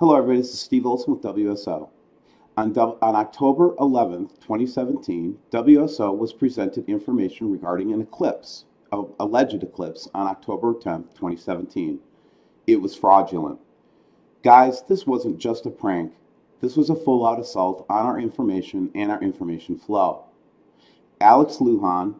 Hello, everybody. This is Steve Olson with WSO. On, on October 11th, 2017, WSO was presented information regarding an eclipse, a alleged eclipse, on October 10th, 2017. It was fraudulent. Guys, this wasn't just a prank. This was a full-out assault on our information and our information flow. Alex Lujan,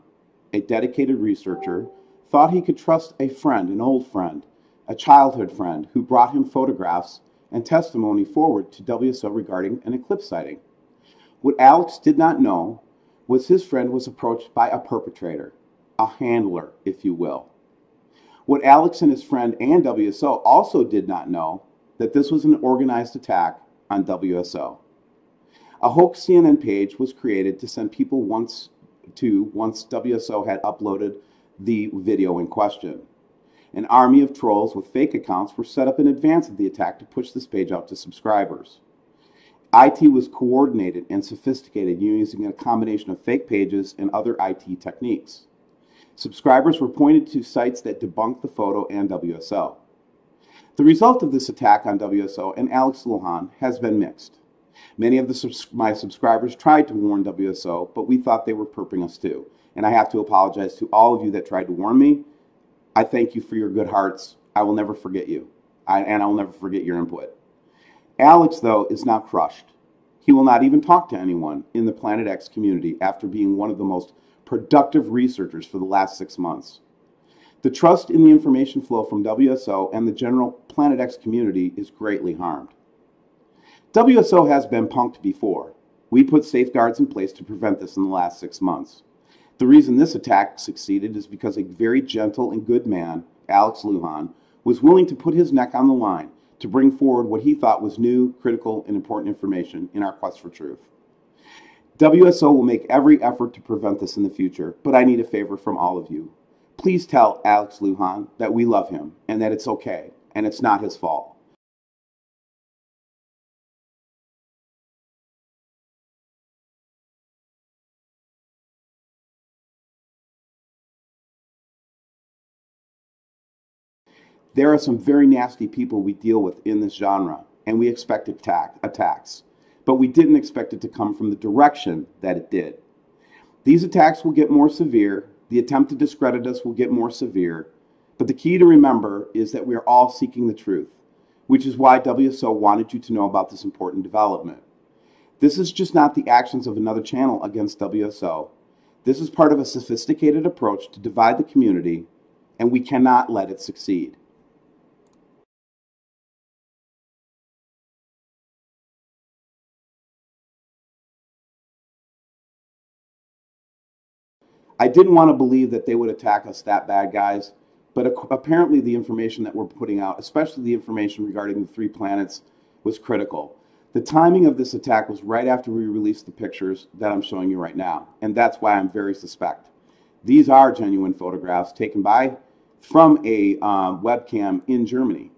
a dedicated researcher, thought he could trust a friend, an old friend, a childhood friend, who brought him photographs and testimony forward to WSO regarding an eclipse sighting. What Alex did not know was his friend was approached by a perpetrator, a handler, if you will. What Alex and his friend and WSO also did not know that this was an organized attack on WSO. A hoax CNN page was created to send people once to once WSO had uploaded the video in question. An army of trolls with fake accounts were set up in advance of the attack to push this page out to subscribers. IT was coordinated and sophisticated using a combination of fake pages and other IT techniques. Subscribers were pointed to sites that debunked the photo and WSO. The result of this attack on WSO and Alex Lujan has been mixed. Many of the, my subscribers tried to warn WSO, but we thought they were perping us too. And I have to apologize to all of you that tried to warn me I thank you for your good hearts. I will never forget you, I, and I will never forget your input. Alex, though, is now crushed. He will not even talk to anyone in the Planet X community after being one of the most productive researchers for the last six months. The trust in the information flow from WSO and the general Planet X community is greatly harmed. WSO has been punked before. We put safeguards in place to prevent this in the last six months. The reason this attack succeeded is because a very gentle and good man, Alex Lujan, was willing to put his neck on the line to bring forward what he thought was new, critical, and important information in our quest for truth. WSO will make every effort to prevent this in the future, but I need a favor from all of you. Please tell Alex Lujan that we love him and that it's okay and it's not his fault. There are some very nasty people we deal with in this genre, and we expect attack, attacks. But we didn't expect it to come from the direction that it did. These attacks will get more severe. The attempt to discredit us will get more severe. But the key to remember is that we are all seeking the truth, which is why WSO wanted you to know about this important development. This is just not the actions of another channel against WSO. This is part of a sophisticated approach to divide the community, and we cannot let it succeed. I didn't want to believe that they would attack us that bad, guys. But apparently, the information that we're putting out, especially the information regarding the three planets, was critical. The timing of this attack was right after we released the pictures that I'm showing you right now, and that's why I'm very suspect. These are genuine photographs taken by from a um, webcam in Germany.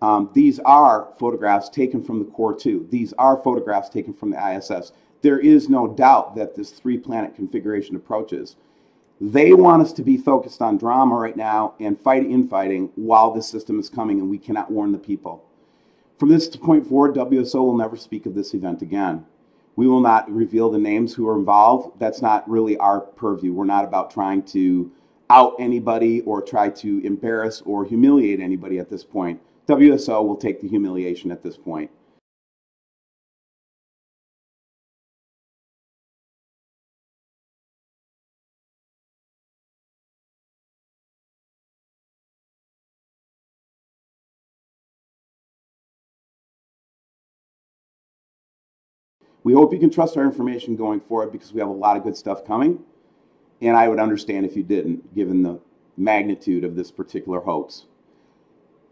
Um, these are photographs taken from the COR2. These are photographs taken from the ISS there is no doubt that this three planet configuration approaches. They want us to be focused on drama right now and fight infighting while this system is coming, and we cannot warn the people. From this point forward, WSO will never speak of this event again. We will not reveal the names who are involved. That's not really our purview. We're not about trying to out anybody or try to embarrass or humiliate anybody at this point. WSO will take the humiliation at this point. We hope you can trust our information going forward because we have a lot of good stuff coming. And I would understand if you didn't, given the magnitude of this particular hoax.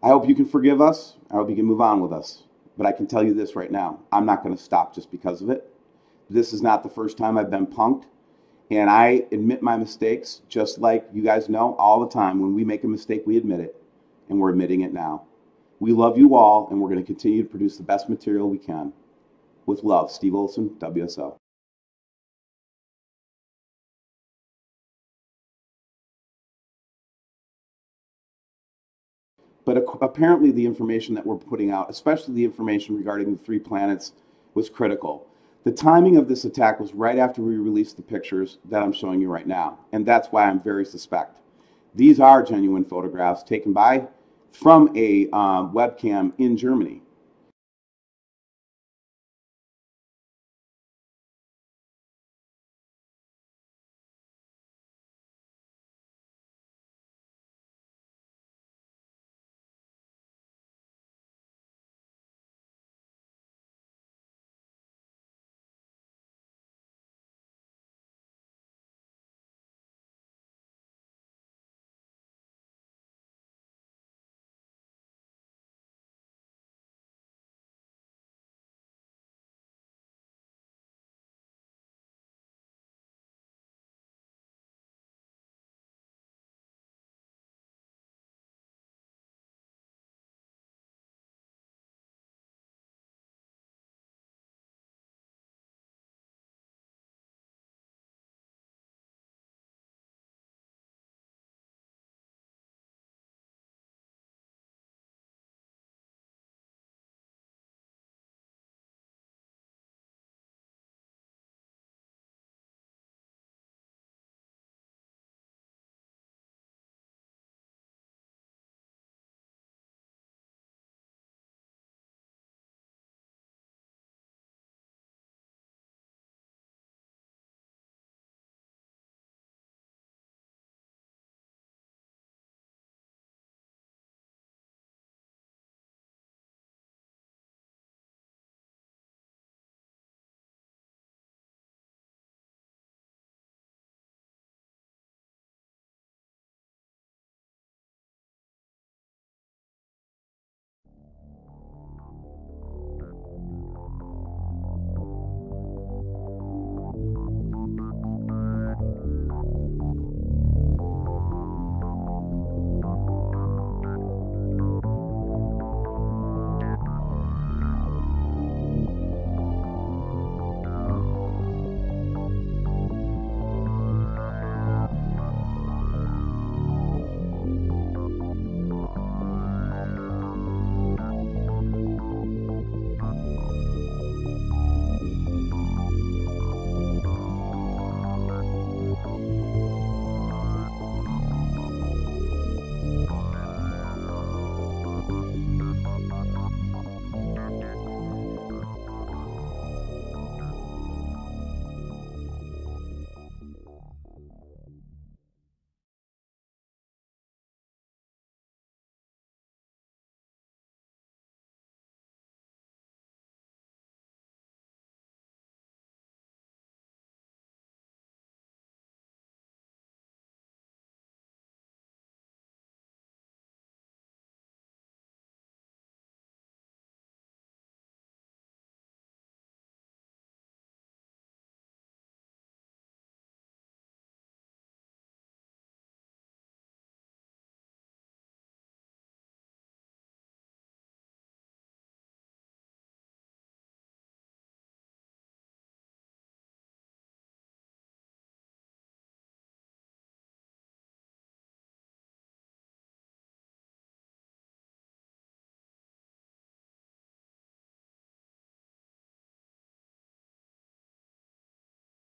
I hope you can forgive us. I hope you can move on with us. But I can tell you this right now I'm not going to stop just because of it. This is not the first time I've been punked. And I admit my mistakes, just like you guys know all the time. When we make a mistake, we admit it. And we're admitting it now. We love you all, and we're going to continue to produce the best material we can. With love, Steve Olson, WSO. But apparently, the information that we're putting out, especially the information regarding the three planets, was critical. The timing of this attack was right after we released the pictures that I'm showing you right now, and that's why I'm very suspect. These are genuine photographs taken by from a um, webcam in Germany.